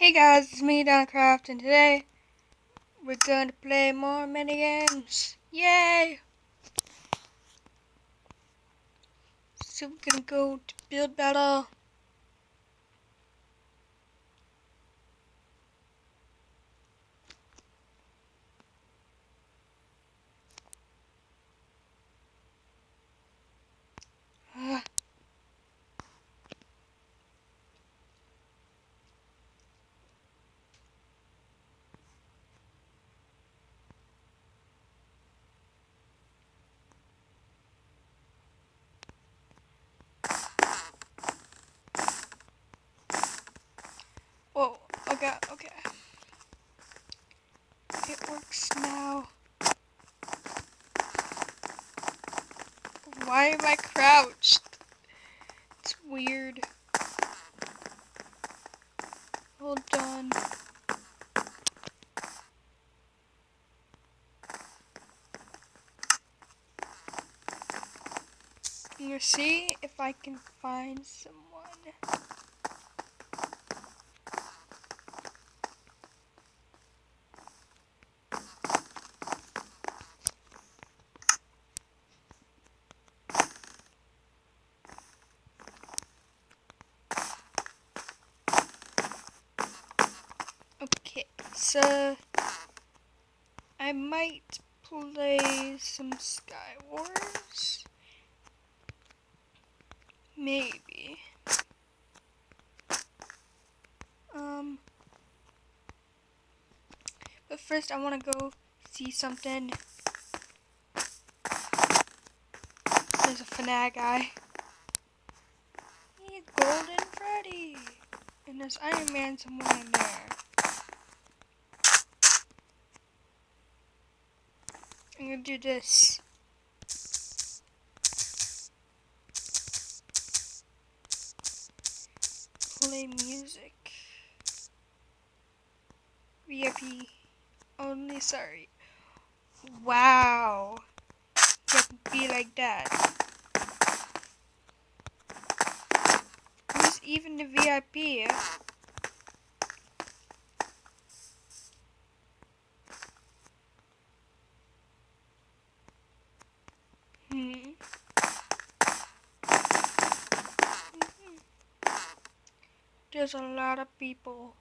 Hey guys, it's me, DinoCraft, and today we're going to play more minigames. Yay! So we're gonna go to build battle. Ah. Whoa, okay, okay. It works now. Why am I crouched? It's weird. Hold on. Gonna see if I can find someone. Okay, so I might play some Sky Wars. Maybe. Um, but first I want to go see something. There's a FNAF guy. Hey, Golden Freddy. And there's Iron Man somewhere in there. Gonna do this. Play music. VIP only, sorry. Wow. Can be like that. Who's even the VIP? There's a lot of people.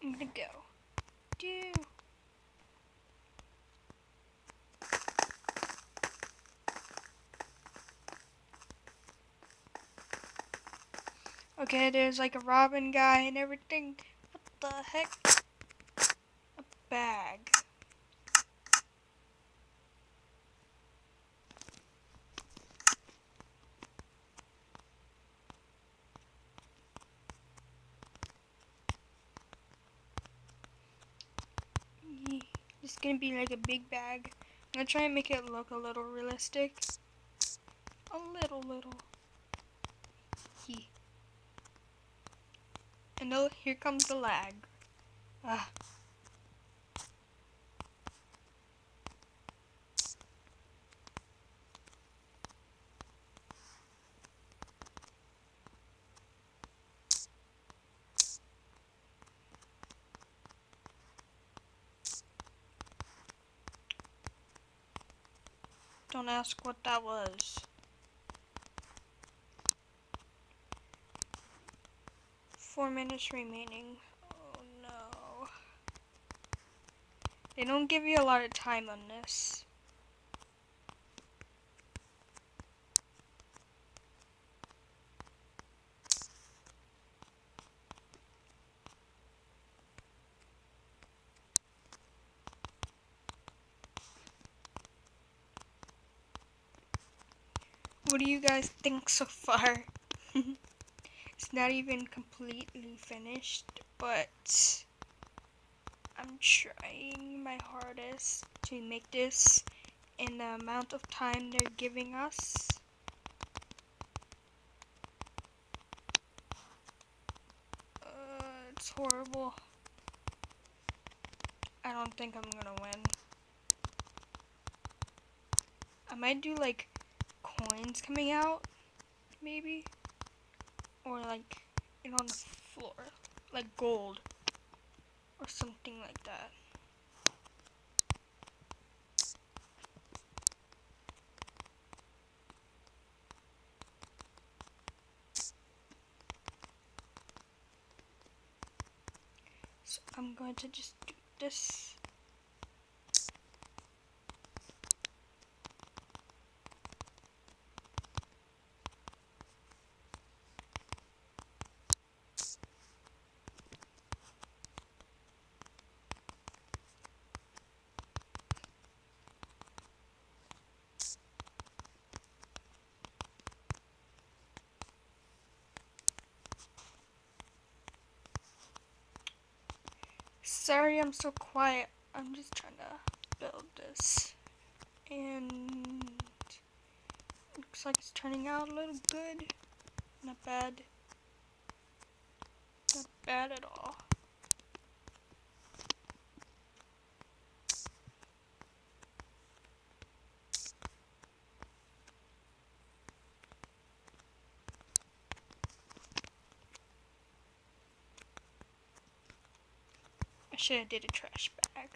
I'm gonna go. Do. Okay, there's like a Robin guy and everything. What the heck? A bag. Yee. It's gonna be like a big bag. I'm gonna try and make it look a little realistic. A little, little. Yee. And oh, here comes the lag. Ah. Don't ask what that was. Four minutes remaining. Oh no. They don't give you a lot of time on this. What do you guys think so far? it's not even completely finished, but I'm trying my hardest to make this in the amount of time they're giving us. Uh, it's horrible. I don't think I'm gonna win. I might do like coins coming out, maybe, or like it on the floor, like gold, or something like that. So I'm going to just do this. Sorry I'm so quiet. I'm just trying to build this. And looks like it's turning out a little good. Not bad. Not bad at all. I should have did a trash bag.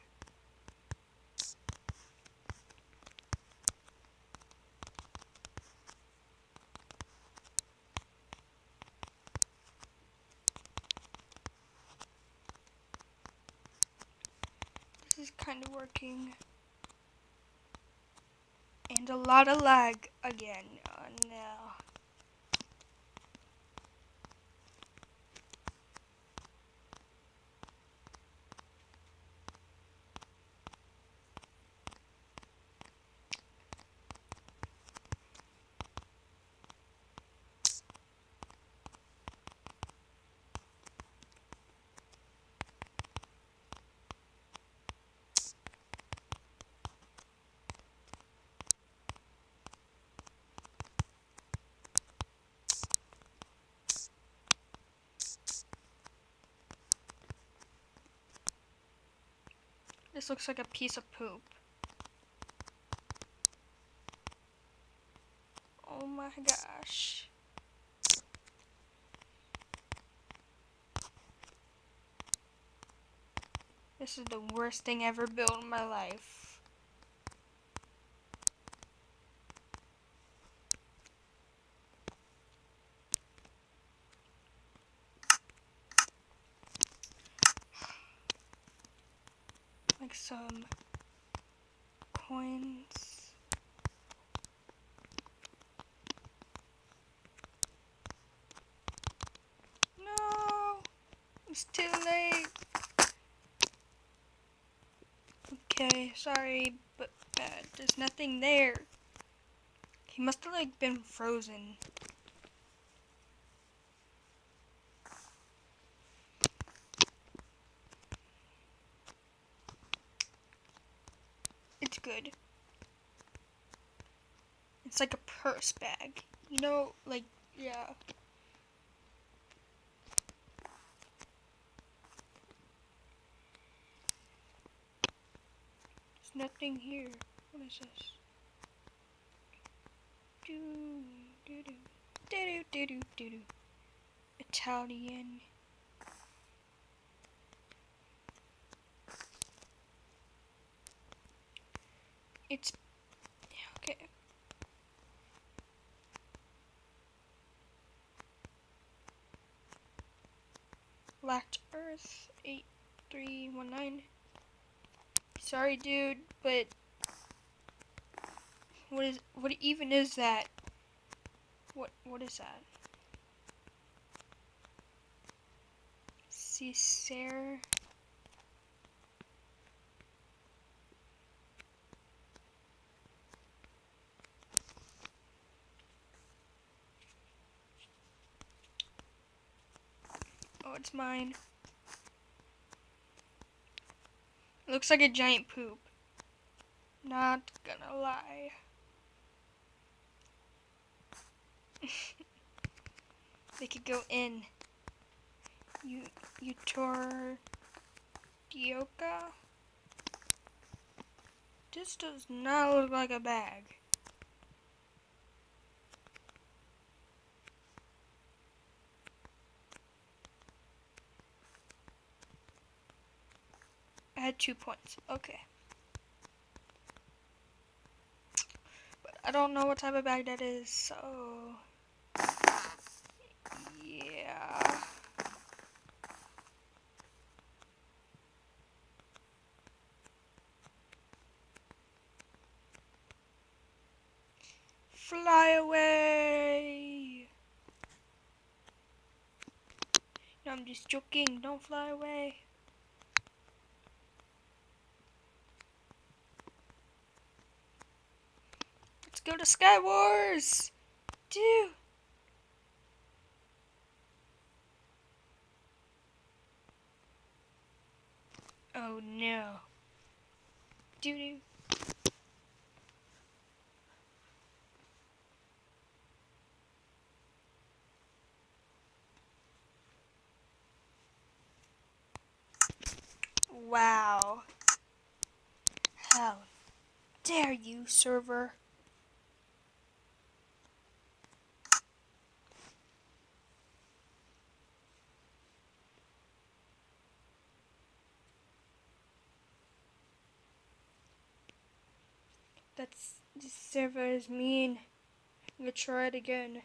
This is kind of working. And a lot of lag again. Oh no. This looks like a piece of poop. Oh my gosh. This is the worst thing ever built in my life. Like some coins. No! It's too late. Okay, sorry, but uh, there's nothing there. He must have like been frozen. It's good. It's like a purse bag. You know, like, yeah. There's nothing here. What is this? Do do do do do do do. Italian. It's okay. Lacked Earth eight three one nine. Sorry, dude, but what is what even is that? What what is that? Cesare. It's mine. It looks like a giant poop. Not gonna lie. they could go in. You, Utor, Dioka. This does not look like a bag. Had two points. Okay. But I don't know what type of bag that is, so... Yeah. Fly away! No, I'm just joking. Don't fly away. Go to Sky Wars! Dude! Oh no. Doo doo. Wow. How dare you, server? That's this server is mean. I'm gonna try it again.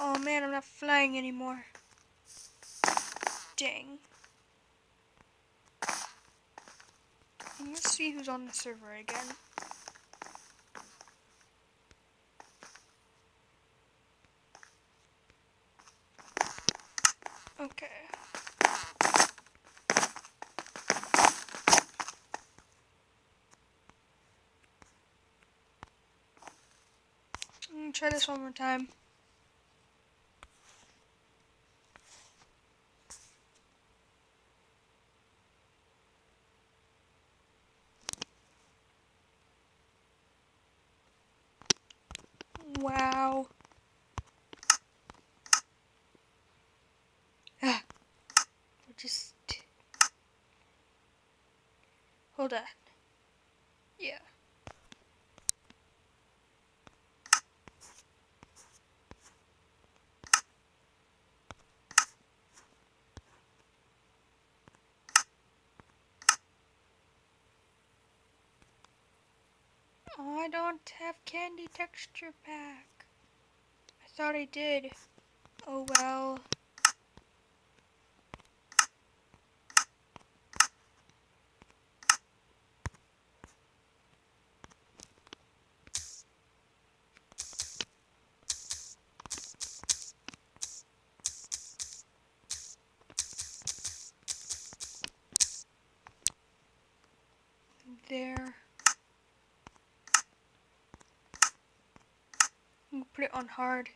Oh man, I'm not flying anymore. Dang. Let's see who's on the server again. Okay. Try this one more time. Wow. Ah. We're just... On. Yeah. Oh, I don't have candy texture pack. I thought I did. Oh well. There. I'm gonna put it on hard.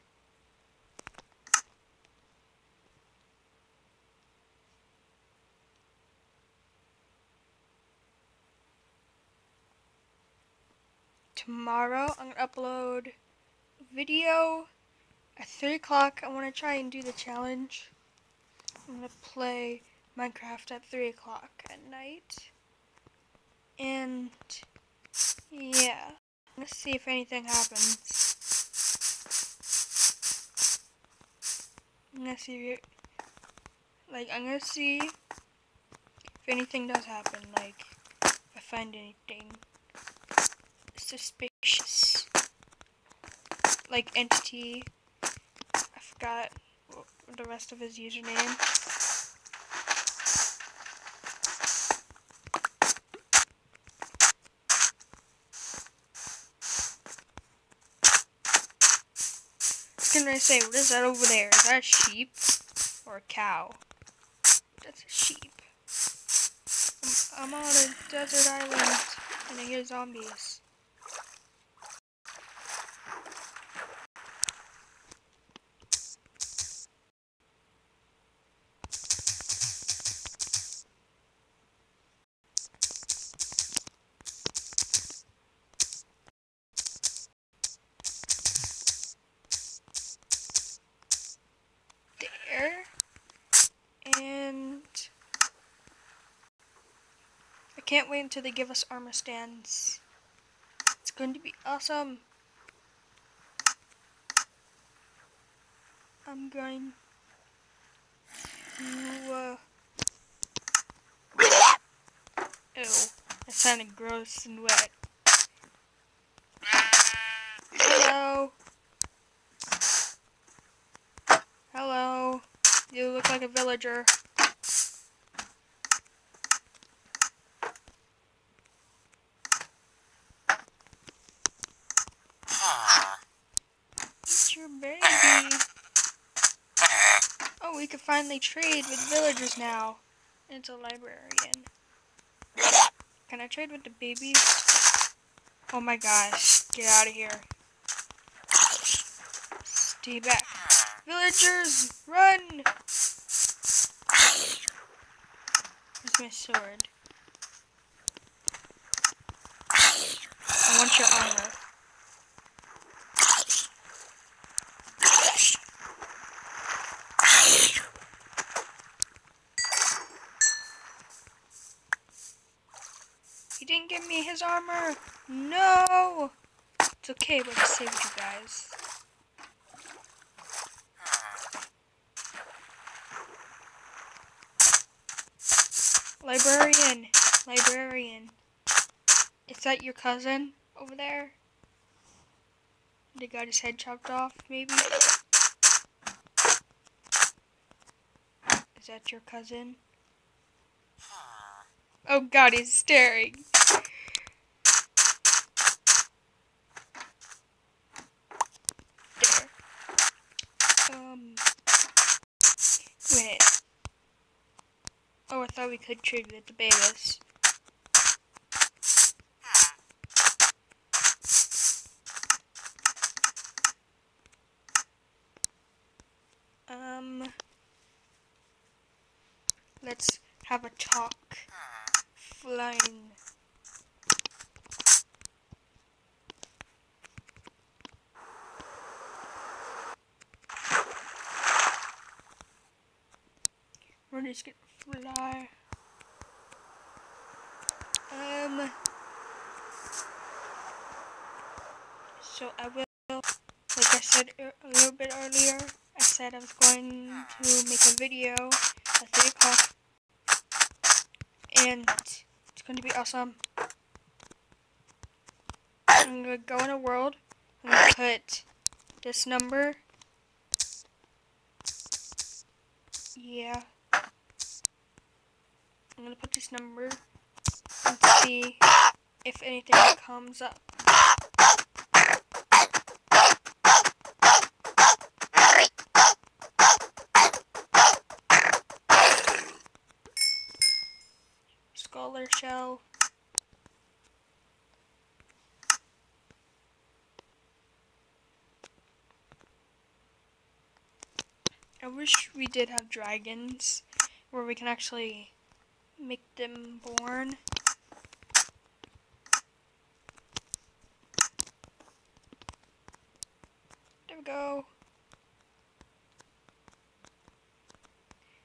Tomorrow I'm gonna upload a video at 3 o'clock. I want to try and do the challenge. I'm gonna play Minecraft at 3 o'clock at night. And yeah, let's see if anything happens. I'm gonna see, if like, I'm gonna see if anything does happen, like, if I find anything suspicious. Like, entity, I forgot the rest of his username. Can I say? What is that over there? Is that a sheep or a cow? That's a sheep. I'm, I'm on a desert island and I hear zombies. there. And until they give us armor stands. It's going to be awesome. I'm going to, uh, ew, that sounded gross and wet. Hello. Hello. You look like a villager. It's your baby. Oh, we can finally trade with villagers now. It's a librarian. Can I trade with the babies? Oh my gosh. Get out of here. Stay back. Villagers, run! Where's my sword? I want your armor. He didn't give me his armor. No! It's okay, but I saved you guys. Librarian, librarian. Is that your cousin over there? They got his head chopped off, maybe? Is that your cousin? Oh god, he's staring. There. Um. Wait. Oh, I thought we could trade with the Bayless. Um, let's have a talk. Flying. Just gonna fly. Um. So I will, like I said a little bit earlier, I said I was going to make a video at 3 o'clock. And it's going to be awesome. I'm going to go in a world. To put this number. Yeah. I'm to put this number and see if anything comes up. Scholar shell. I wish we did have dragons where we can actually make them born. There we go.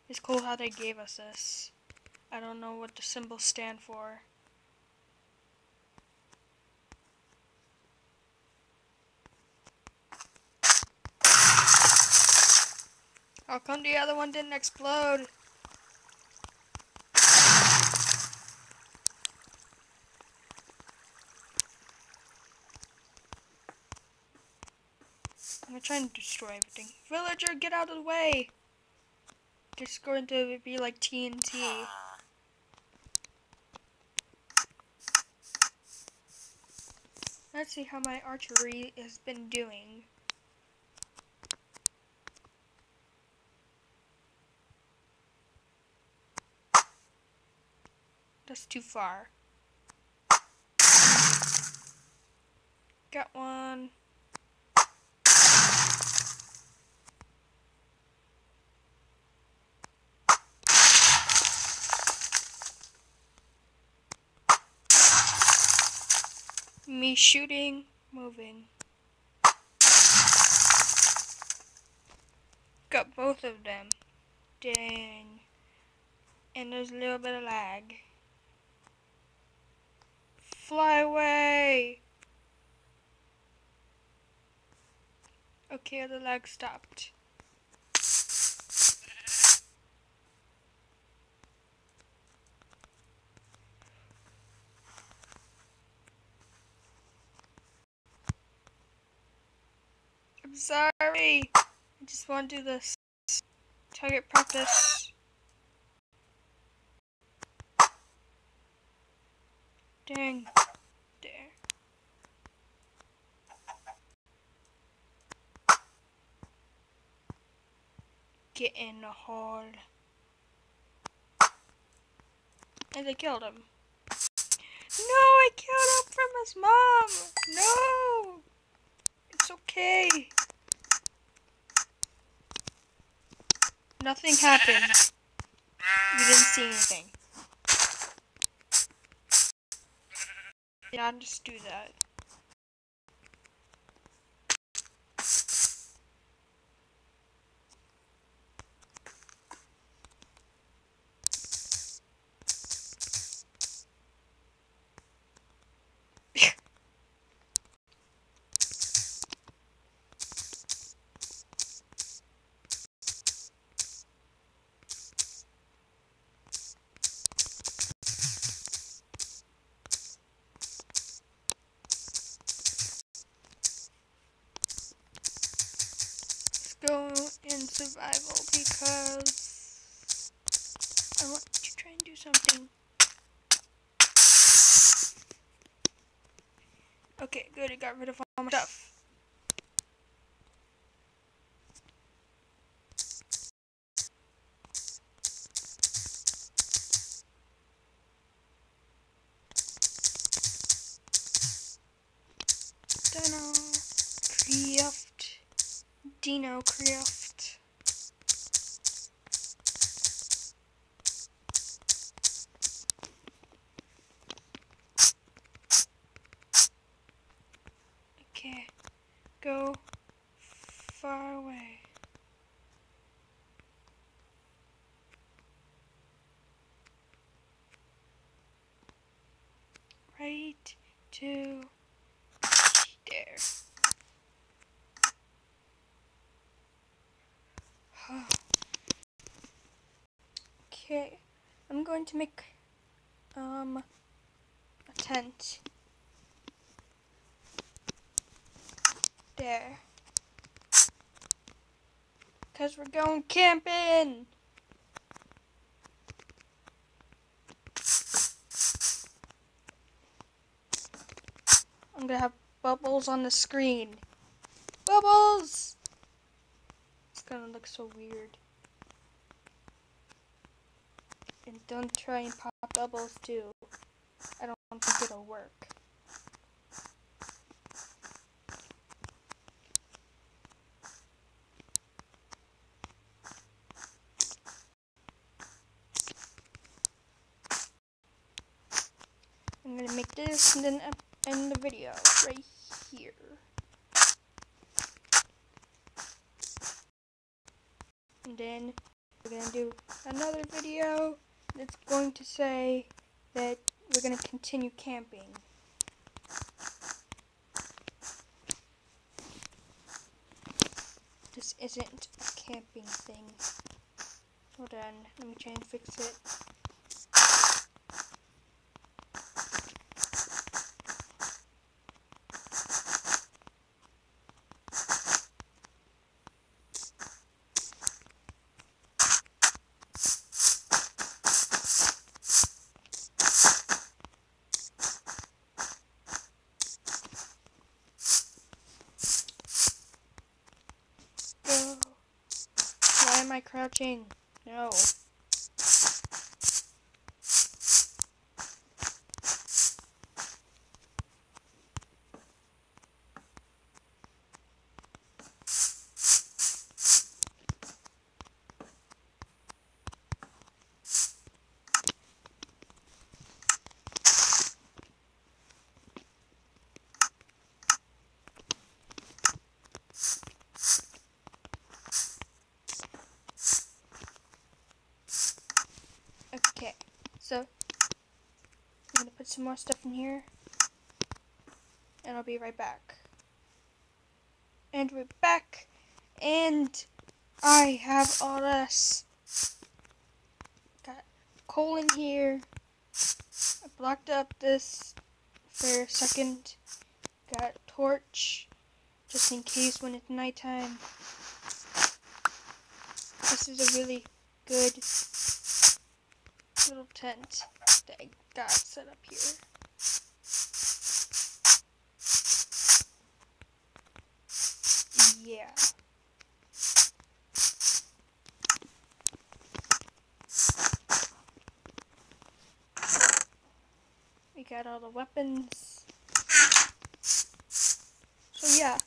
It's cool how they gave us this. I don't know what the symbols stand for. How come the other one didn't explode? I'm gonna destroy everything. Villager, get out of the way! It's going to be like TNT. Let's see how my archery has been doing. That's too far. Got one. Me shooting, moving. Got both of them. Dang. And there's a little bit of lag. fly away. Okay, the lag stopped. Sorry. I just want to do this. Target practice. Dang. There. Get in the hole. And they killed him. No, I killed him from his mom. No. It's okay. Nothing happened. You didn't see anything. Yeah, just do that. go in survival because I want to try and do something. Okay, good. I got rid of all my stuff. Dino, Craft, Dino Craft. Okay, go far away. Right to there. Okay, I'm going to make um a tent. There. Cause we're going camping. I'm gonna have bubbles on the screen. Bubbles! It's gonna look so weird. And don't try and pop bubbles too. I don't think it'll work. I'm gonna make this and then end the video right here. And then we're gonna do another video that's going to say that we're gonna continue camping. This isn't a camping thing. Hold on, let me try and fix it. Crouching? No. Some more stuff in here. and I'll be right back. And we're back, and I have all this. Got coal in here. I blocked up this for a second. Got torch, just in case when it's nighttime. This is a really good little tent that I got set up here. Yeah. We got all the weapons. So yeah.